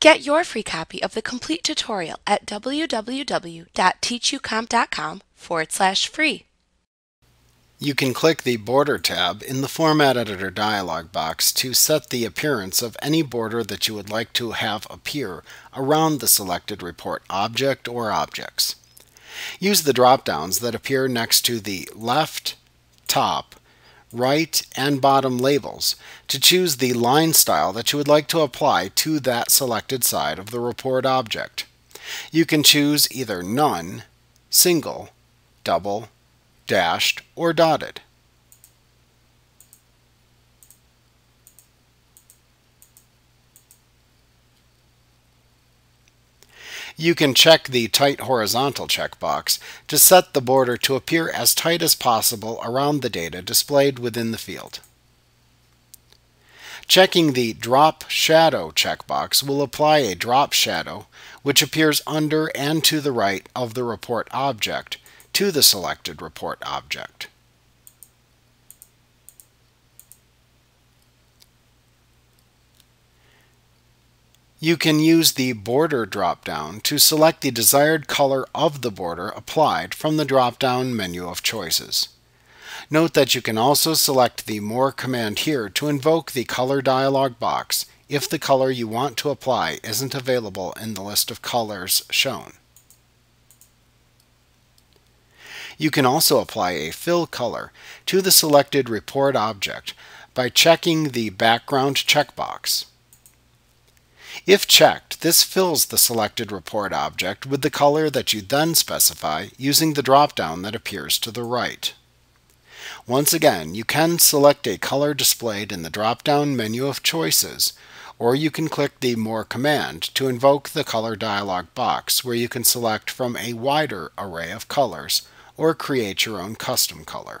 Get your free copy of the complete tutorial at www.teachucomp.com forward slash free. You can click the Border tab in the Format Editor dialog box to set the appearance of any border that you would like to have appear around the selected report object or objects. Use the drop-downs that appear next to the left, top, right, and bottom labels to choose the line style that you would like to apply to that selected side of the report object. You can choose either none, single, double, dashed, or dotted. You can check the Tight Horizontal checkbox to set the border to appear as tight as possible around the data displayed within the field. Checking the Drop Shadow checkbox will apply a drop shadow, which appears under and to the right of the report object, to the selected report object. You can use the Border dropdown to select the desired color of the border applied from the drop-down menu of choices. Note that you can also select the More command here to invoke the Color dialog box if the color you want to apply isn't available in the list of colors shown. You can also apply a fill color to the selected report object by checking the background checkbox. If checked, this fills the selected report object with the color that you then specify using the drop-down that appears to the right. Once again, you can select a color displayed in the drop-down menu of choices, or you can click the More command to invoke the color dialog box where you can select from a wider array of colors or create your own custom color.